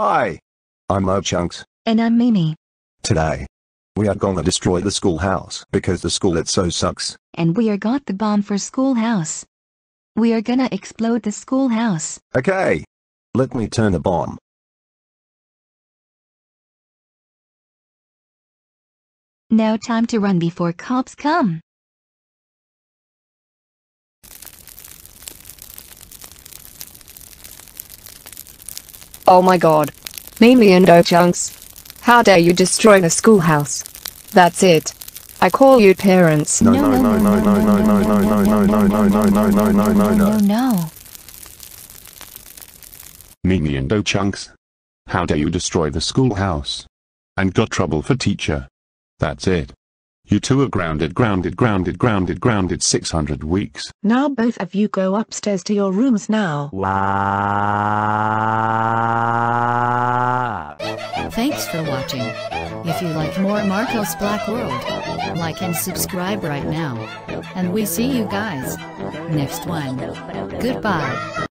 Hi, I'm O-Chunks. And I'm Mimi. Today, we are gonna destroy the schoolhouse because the school it so sucks. And we are got the bomb for schoolhouse. We are gonna explode the schoolhouse. Okay, let me turn the bomb. Now time to run before cops come. Oh my god. Mimi and O-Chunks. How dare you destroy the schoolhouse. That's it. I call you parents. No, no, no, no, no, no, no, no, no, no, no, no, no, no, no, no, no, no, no. no. Mimi and O-Chunks. How dare you destroy the schoolhouse? And got trouble for teacher. That's it. You two are grounded, grounded, grounded, grounded, grounded 600 weeks. Now both of you go upstairs to your rooms now. Thanks for watching. If you like more Marcos Black World, like and subscribe right now. And we see you guys next one. Goodbye.